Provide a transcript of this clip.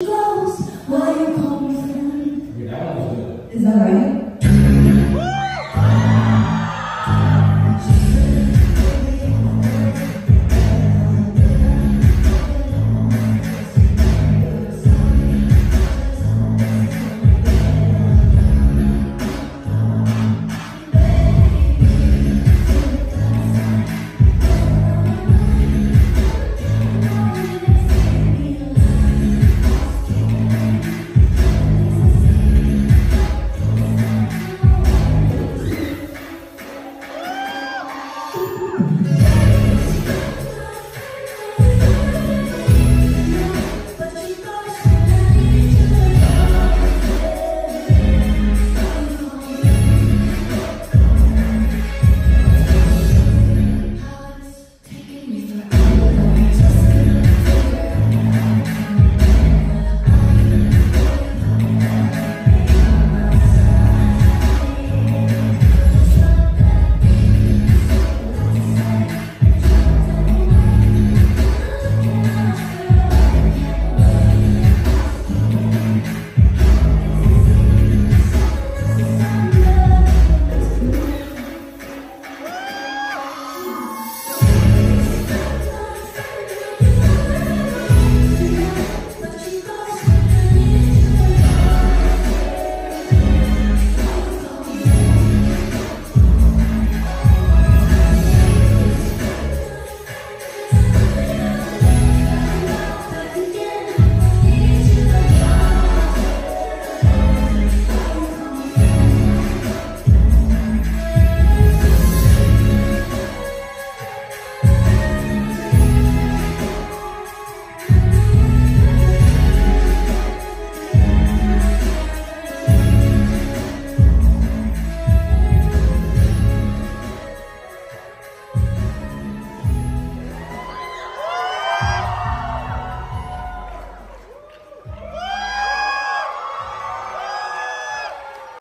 Go.